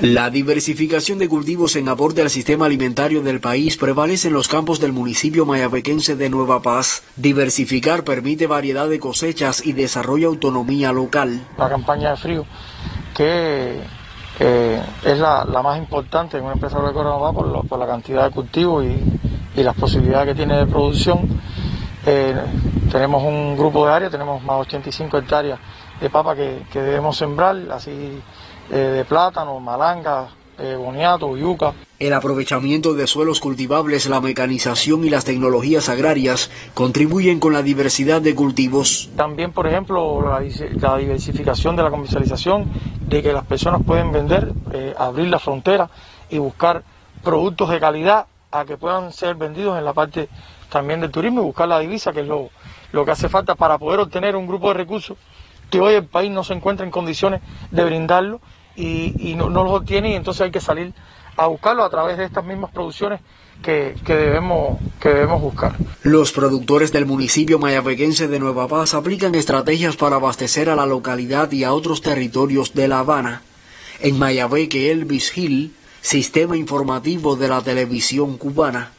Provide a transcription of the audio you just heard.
La diversificación de cultivos en aporte al sistema alimentario del país prevalece en los campos del municipio mayabequense de Nueva Paz. Diversificar permite variedad de cosechas y desarrolla autonomía local. La campaña de frío, que eh, es la, más importante en una empresa agrícola por, por la cantidad de cultivos y, las posibilidades que tiene de producción. Eh, tenemos un grupo de áreas, tenemos más de 85 hectáreas de papa que, que debemos sembrar, así eh, de plátano, malanga, eh, boniato, yuca. El aprovechamiento de suelos cultivables, la mecanización y las tecnologías agrarias contribuyen con la diversidad de cultivos. También, por ejemplo, la, diversificación de la comercialización, de que las personas pueden vender, eh, abrir la frontera y buscar productos de calidad a que puedan ser vendidos en la parte también del turismo y buscar la divisa, que es lo, lo que hace falta para poder obtener un grupo de recursos que hoy el país no se encuentra en condiciones de brindarlo y, no, no, los obtiene y entonces hay que salir a buscarlo a través de estas mismas producciones que, debemos, que debemos buscar. Los productores del municipio mayabequense de Nueva Paz aplican estrategias para abastecer a la localidad y a otros territorios de La Habana. En Mayabeque, Elvis Hill, Sistema Informativo de la Televisión Cubana.